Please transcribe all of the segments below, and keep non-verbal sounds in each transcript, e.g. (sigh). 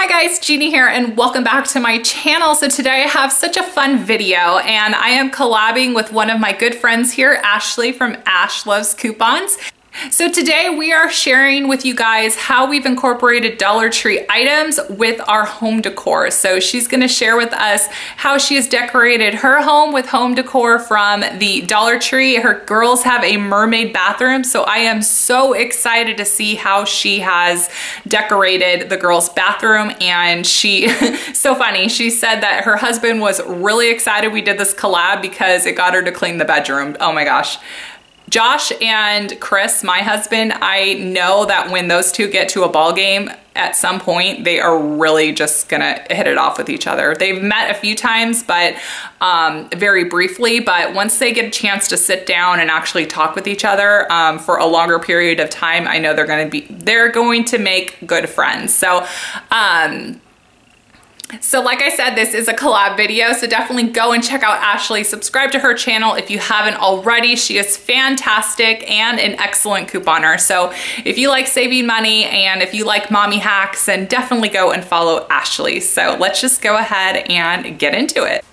Hi guys, Gina here and welcome back to my channel. So today I have such a fun video and I am collabing with one of my good friends here, Ashley from Ash Loves Coupons. So today we are sharing with you guys how we've incorporated Dollar Tree items with our home decor. So she's gonna share with us how she has decorated her home with home decor from the Dollar Tree. Her girls have a mermaid bathroom, so I am so excited to see how she has decorated the girls' bathroom. And she, (laughs) so funny, she said that her husband was really excited we did this collab because it got her to clean the bedroom. Oh my gosh. Josh and Chris, my husband, I know that when those two get to a ball game at some point, they are really just gonna hit it off with each other. They've met a few times, but um, very briefly, but once they get a chance to sit down and actually talk with each other um, for a longer period of time, I know they're gonna be, they're going to make good friends. So, um, so like I said, this is a collab video, so definitely go and check out Ashley. Subscribe to her channel if you haven't already. She is fantastic and an excellent couponer. So if you like saving money and if you like mommy hacks, then definitely go and follow Ashley. So let's just go ahead and get into it.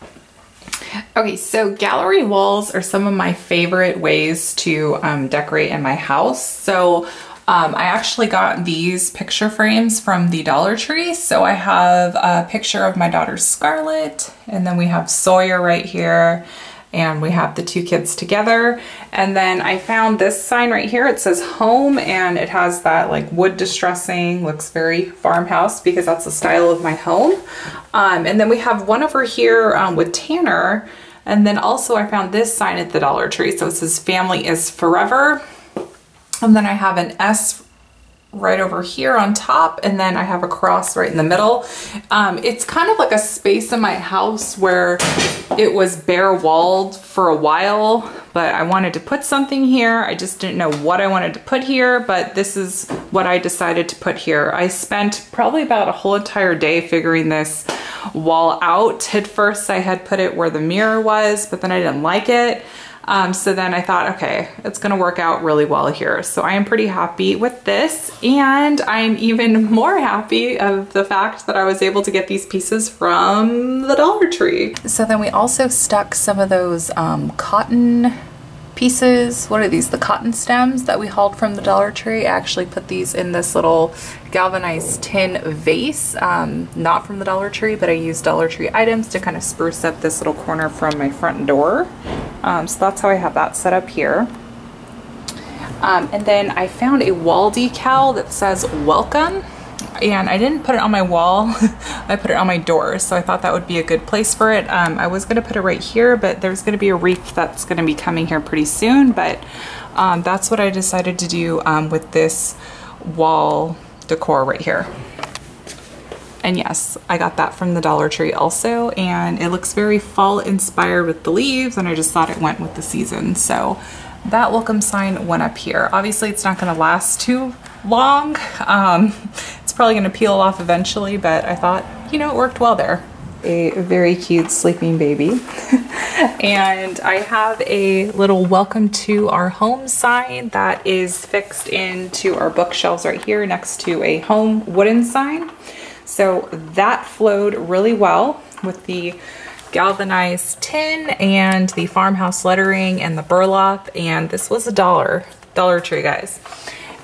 Okay, so gallery walls are some of my favorite ways to um, decorate in my house. So um, I actually got these picture frames from the Dollar Tree. So I have a picture of my daughter Scarlett, and then we have Sawyer right here, and we have the two kids together. And then I found this sign right here. It says home, and it has that like wood distressing, looks very farmhouse because that's the style of my home. Um, and then we have one over here um, with Tanner. And then also I found this sign at the Dollar Tree. So it says family is forever. And then I have an S right over here on top and then I have a cross right in the middle. Um, it's kind of like a space in my house where it was bare walled for a while but I wanted to put something here. I just didn't know what I wanted to put here but this is what I decided to put here. I spent probably about a whole entire day figuring this wall out. At first I had put it where the mirror was but then I didn't like it. Um, so then I thought, okay, it's gonna work out really well here. So I am pretty happy with this and I'm even (laughs) more happy of the fact that I was able to get these pieces from the Dollar Tree. So then we also stuck some of those um, cotton pieces. What are these? The cotton stems that we hauled from the Dollar Tree. I actually put these in this little galvanized tin vase, um, not from the Dollar Tree, but I used Dollar Tree items to kind of spruce up this little corner from my front door. Um, so that's how I have that set up here. Um, and then I found a wall decal that says welcome and I didn't put it on my wall. (laughs) I put it on my door, so I thought that would be a good place for it. Um, I was gonna put it right here, but there's gonna be a wreath that's gonna be coming here pretty soon, but um, that's what I decided to do um, with this wall decor right here. And yes, I got that from the Dollar Tree also, and it looks very fall inspired with the leaves, and I just thought it went with the season. So that welcome sign went up here. Obviously, it's not gonna last too long. Um, it's probably gonna peel off eventually, but I thought, you know, it worked well there. A very cute sleeping baby. (laughs) and I have a little welcome to our home sign that is fixed into our bookshelves right here next to a home wooden sign. So that flowed really well with the galvanized tin and the farmhouse lettering and the burlap and this was a dollar dollar tree guys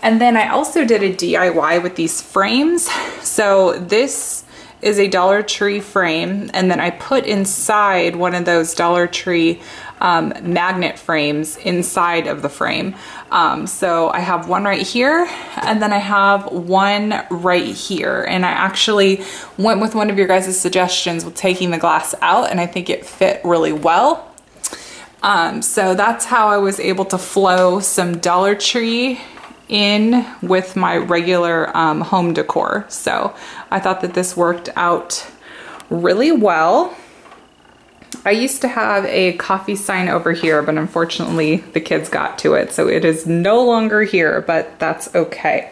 and then I also did a DIY with these frames. So this is a Dollar Tree frame and then I put inside one of those Dollar Tree um, magnet frames inside of the frame. Um, so I have one right here and then I have one right here and I actually went with one of your guys' suggestions with taking the glass out and I think it fit really well. Um, so that's how I was able to flow some Dollar Tree in with my regular um, home decor. So I thought that this worked out really well. I used to have a coffee sign over here, but unfortunately the kids got to it. So it is no longer here, but that's okay.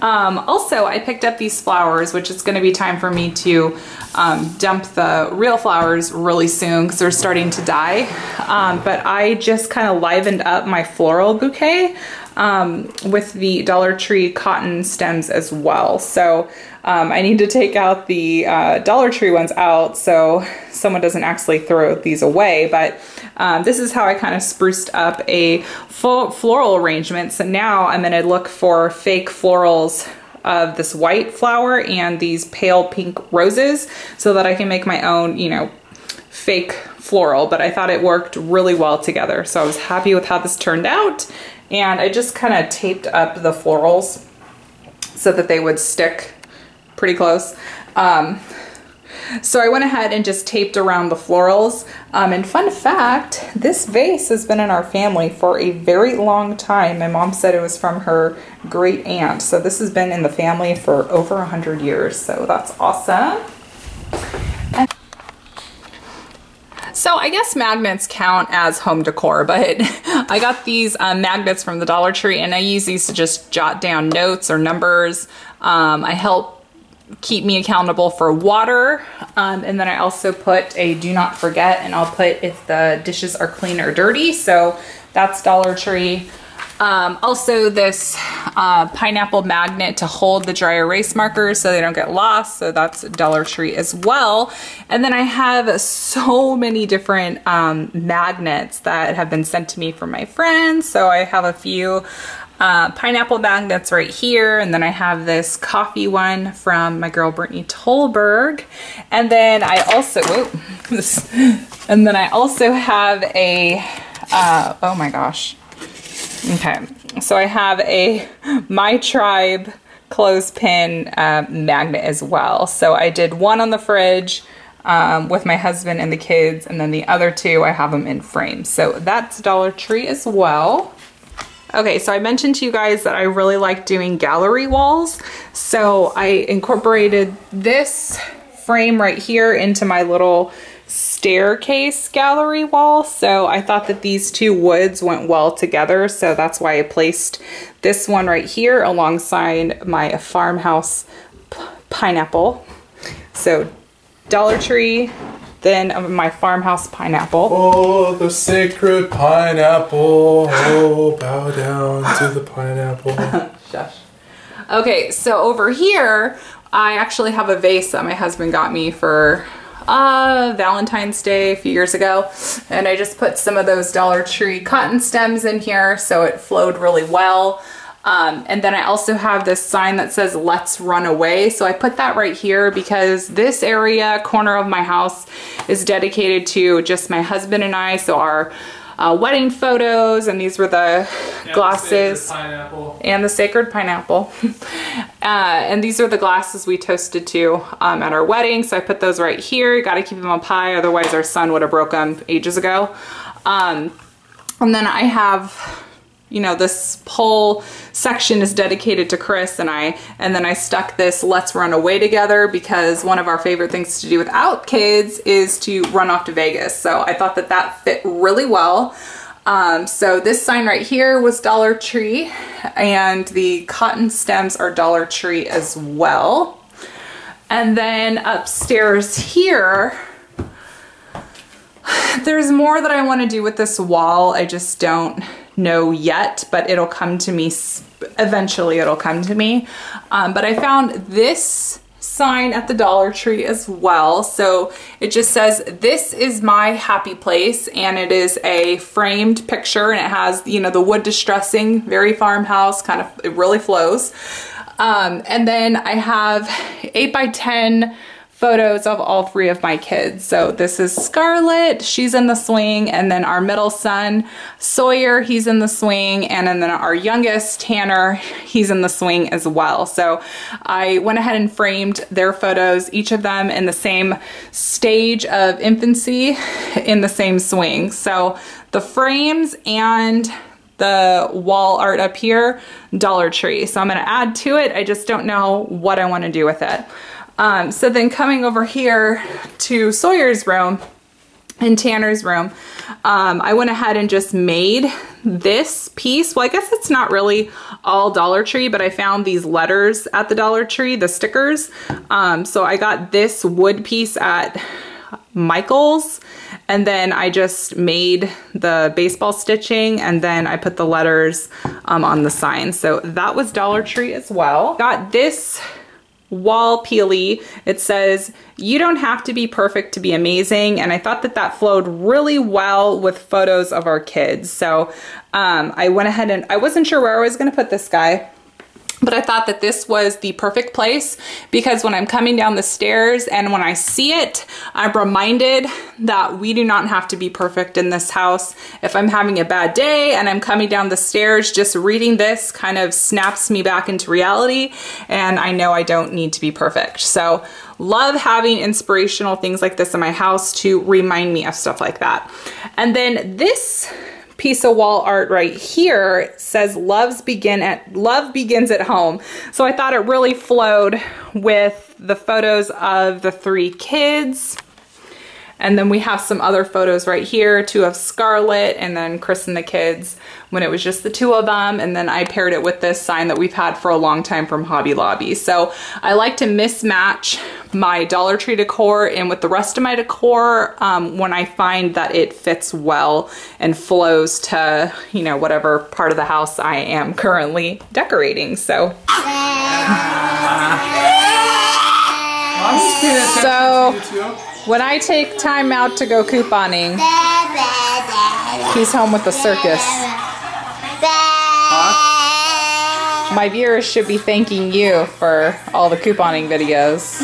Um, also, I picked up these flowers, which is gonna be time for me to um, dump the real flowers really soon because they're starting to die. Um, but I just kind of livened up my floral bouquet um, with the Dollar Tree cotton stems as well. So Um, I need to take out the uh, Dollar Tree ones out so someone doesn't actually throw these away. But um, this is how I kind of spruced up a full floral arrangement. So now I'm gonna look for fake florals of this white flower and these pale pink roses so that I can make my own, you know, fake floral, but I thought it worked really well together. So I was happy with how this turned out. And I just kind of taped up the florals so that they would stick pretty close. Um, so I went ahead and just taped around the florals. Um, and fun fact, this vase has been in our family for a very long time. My mom said it was from her great aunt. So this has been in the family for over a hundred years. So that's awesome. So I guess magnets count as home decor, but (laughs) I got these um, magnets from the Dollar Tree and I use these to just jot down notes or numbers. Um, I help keep me accountable for water. Um, and then I also put a do not forget and I'll put if the dishes are clean or dirty. So that's Dollar Tree. Um, also this uh, pineapple magnet to hold the dry erase markers so they don't get lost. So that's Dollar Tree as well. And then I have so many different um, magnets that have been sent to me from my friends. So I have a few uh, pineapple magnets right here. And then I have this coffee one from my girl Brittany Tolberg. And then I also, (laughs) and then I also have a, uh, oh my gosh. Okay, so I have a My Tribe clothespin uh, magnet as well. So I did one on the fridge, um, with my husband and the kids, and then the other two I have them in frames. So that's Dollar Tree as well. Okay, so I mentioned to you guys that I really like doing gallery walls. So I incorporated this frame right here into my little staircase gallery wall. So I thought that these two woods went well together. So that's why I placed this one right here alongside my farmhouse pineapple. So Dollar Tree, then my farmhouse pineapple. Oh, the sacred pineapple. Oh, bow down to the pineapple. (laughs) Shush. Okay, so over here, I actually have a vase that my husband got me for uh, Valentine's Day a few years ago. And I just put some of those Dollar Tree cotton stems in here so it flowed really well. Um, and then I also have this sign that says let's run away. So I put that right here because this area corner of my house is dedicated to just my husband and I. So our uh, wedding photos and these were the and glasses the and the sacred pineapple. (laughs) uh, and these are the glasses we toasted to um, at our wedding. So I put those right here. Got to keep them up high. Otherwise our son would have broke them ages ago. Um, and then I have you know, this whole section is dedicated to Chris and I, and then I stuck this let's run away together because one of our favorite things to do without kids is to run off to Vegas. So I thought that that fit really well. Um, so this sign right here was Dollar Tree and the cotton stems are Dollar Tree as well. And then upstairs here, there's more that I want to do with this wall. I just don't know yet, but it'll come to me, eventually it'll come to me. Um, but I found this sign at the Dollar Tree as well. So it just says, this is my happy place. And it is a framed picture and it has, you know, the wood distressing, very farmhouse, kind of, it really flows. Um, and then I have 8 by 10 photos of all three of my kids. So this is Scarlett, she's in the swing, and then our middle son, Sawyer, he's in the swing, and then our youngest, Tanner, he's in the swing as well. So I went ahead and framed their photos, each of them in the same stage of infancy in the same swing. So the frames and the wall art up here, Dollar Tree. So I'm gonna add to it. I just don't know what I wanna do with it. Um, so then coming over here to Sawyer's room and Tanner's room, um, I went ahead and just made this piece. Well, I guess it's not really all Dollar Tree, but I found these letters at the Dollar Tree, the stickers. Um, so I got this wood piece at Michael's and then I just made the baseball stitching and then I put the letters um, on the sign. So that was Dollar Tree as well. Got this wall peely. It says, you don't have to be perfect to be amazing. And I thought that that flowed really well with photos of our kids. So um, I went ahead and I wasn't sure where I was gonna put this guy. But I thought that this was the perfect place because when I'm coming down the stairs and when I see it, I'm reminded that we do not have to be perfect in this house. If I'm having a bad day and I'm coming down the stairs, just reading this kind of snaps me back into reality and I know I don't need to be perfect. So love having inspirational things like this in my house to remind me of stuff like that. And then this piece of wall art right here says love's begin at love begins at home. So I thought it really flowed with the photos of the three kids. And then we have some other photos right here, two of Scarlett and then Chris and the kids when it was just the two of them. And then I paired it with this sign that we've had for a long time from Hobby Lobby. So I like to mismatch my Dollar Tree decor and with the rest of my decor um, when I find that it fits well and flows to, you know, whatever part of the house I am currently decorating. So. (laughs) So when I take time out to go couponing, he's home with the circus. My viewers should be thanking you for all the couponing videos.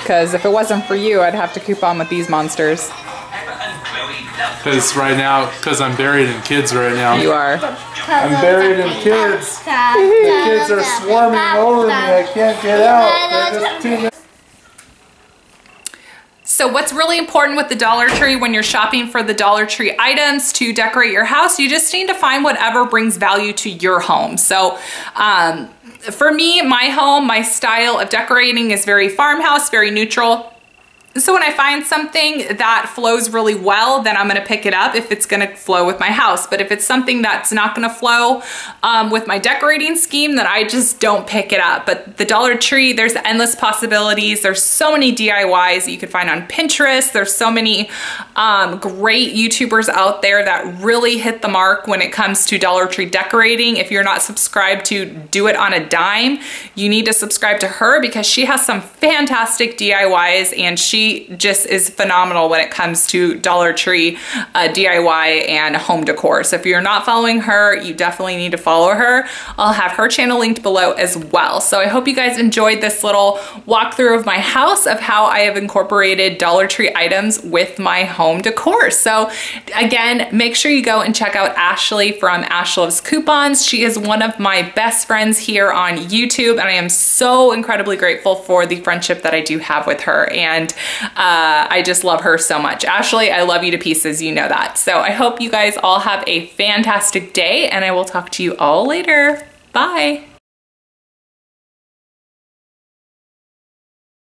Because if it wasn't for you, I'd have to coupon with these monsters. Because right now, because I'm buried in kids right now. You are. I'm buried in kids. The (laughs) kids are swarming over me. I can't get out. They're just too many. So what's really important with the Dollar Tree when you're shopping for the Dollar Tree items to decorate your house, you just need to find whatever brings value to your home. So um, for me, my home, my style of decorating is very farmhouse, very neutral. So when I find something that flows really well, then I'm gonna pick it up if it's gonna flow with my house. But if it's something that's not gonna flow um, with my decorating scheme, then I just don't pick it up. But the Dollar Tree, there's endless possibilities. There's so many DIYs that you can find on Pinterest. There's so many um, great YouTubers out there that really hit the mark when it comes to Dollar Tree decorating. If you're not subscribed to Do It on a Dime, you need to subscribe to her because she has some fantastic DIYs and just is phenomenal when it comes to Dollar Tree uh, DIY and home decor. So if you're not following her, you definitely need to follow her. I'll have her channel linked below as well. So I hope you guys enjoyed this little walkthrough of my house of how I have incorporated Dollar Tree items with my home decor. So again, make sure you go and check out Ashley from Ash Loves Coupons. She is one of my best friends here on YouTube and I am so incredibly grateful for the friendship that I do have with her. And uh, I just love her so much. Ashley, I love you to pieces, you know that. So I hope you guys all have a fantastic day and I will talk to you all later. Bye.